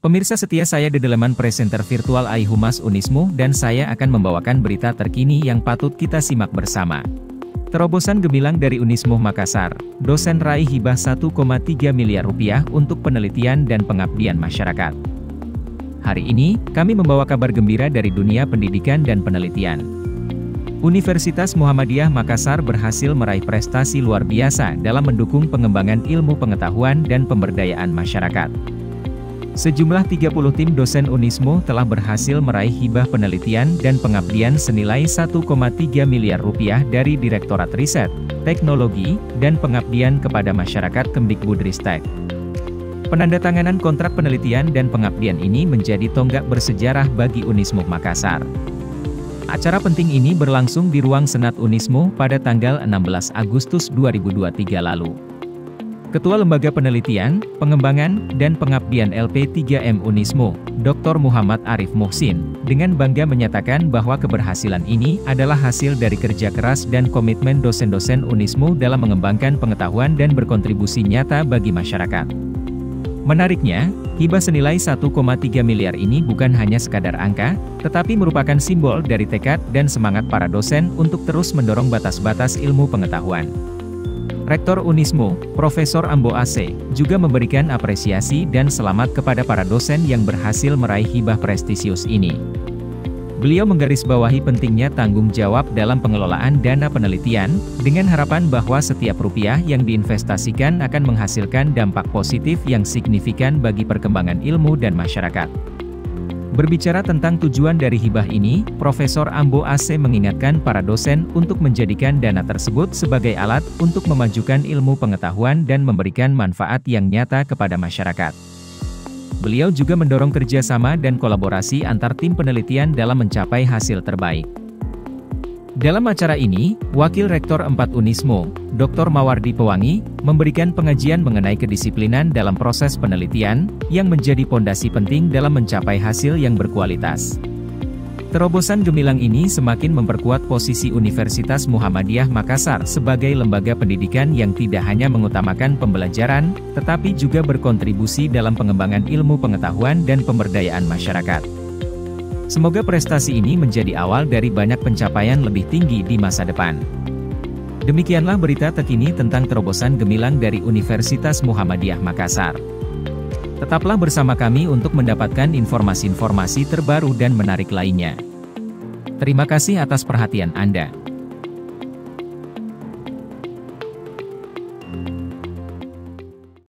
Pemirsa setia saya di dalaman presenter virtual AI Humas Unismu dan saya akan membawakan berita terkini yang patut kita simak bersama. Terobosan gemilang dari Unismu Makassar, dosen raih hibah 1,3 miliar rupiah untuk penelitian dan pengabdian masyarakat. Hari ini, kami membawa kabar gembira dari dunia pendidikan dan penelitian. Universitas Muhammadiyah Makassar berhasil meraih prestasi luar biasa dalam mendukung pengembangan ilmu pengetahuan dan pemberdayaan masyarakat. Sejumlah 30 tim dosen Unismo telah berhasil meraih hibah penelitian dan pengabdian senilai 1,3 miliar rupiah dari Direktorat Riset, Teknologi, dan Pengabdian kepada Masyarakat Kemdikbudristek. Penandatanganan kontrak penelitian dan pengabdian ini menjadi tonggak bersejarah bagi Unismo Makassar. Acara penting ini berlangsung di ruang Senat Unismo pada tanggal 16 Agustus 2023 lalu. Ketua Lembaga Penelitian, Pengembangan, dan Pengabdian LP3M Unismo, Dr. Muhammad Arif Muhsin, dengan bangga menyatakan bahwa keberhasilan ini adalah hasil dari kerja keras dan komitmen dosen-dosen Unismo dalam mengembangkan pengetahuan dan berkontribusi nyata bagi masyarakat. Menariknya, hibah senilai 1,3 miliar ini bukan hanya sekadar angka, tetapi merupakan simbol dari tekad dan semangat para dosen untuk terus mendorong batas-batas ilmu pengetahuan. Rektor Unismo, Profesor Ambo AC, juga memberikan apresiasi dan selamat kepada para dosen yang berhasil meraih hibah prestisius ini. Beliau menggarisbawahi pentingnya tanggung jawab dalam pengelolaan dana penelitian, dengan harapan bahwa setiap rupiah yang diinvestasikan akan menghasilkan dampak positif yang signifikan bagi perkembangan ilmu dan masyarakat. Berbicara tentang tujuan dari hibah ini, Profesor Ambo AC mengingatkan para dosen untuk menjadikan dana tersebut sebagai alat untuk memajukan ilmu pengetahuan dan memberikan manfaat yang nyata kepada masyarakat. Beliau juga mendorong kerjasama dan kolaborasi antar tim penelitian dalam mencapai hasil terbaik. Dalam acara ini, Wakil Rektor 4 Unismo, Dr. Mawardi Pewangi, memberikan pengajian mengenai kedisiplinan dalam proses penelitian, yang menjadi pondasi penting dalam mencapai hasil yang berkualitas. Terobosan gemilang ini semakin memperkuat posisi Universitas Muhammadiyah Makassar sebagai lembaga pendidikan yang tidak hanya mengutamakan pembelajaran, tetapi juga berkontribusi dalam pengembangan ilmu pengetahuan dan pemberdayaan masyarakat. Semoga prestasi ini menjadi awal dari banyak pencapaian lebih tinggi di masa depan. Demikianlah berita terkini tentang terobosan gemilang dari Universitas Muhammadiyah Makassar. Tetaplah bersama kami untuk mendapatkan informasi-informasi terbaru dan menarik lainnya. Terima kasih atas perhatian Anda.